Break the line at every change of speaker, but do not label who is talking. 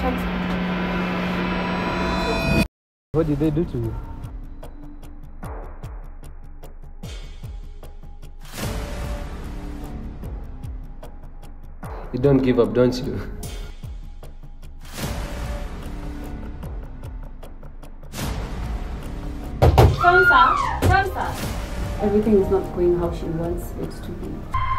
What did they do to you?
You don't give up, don't you?
Come, sir. Come, sir.
Everything is not going how she wants it to be.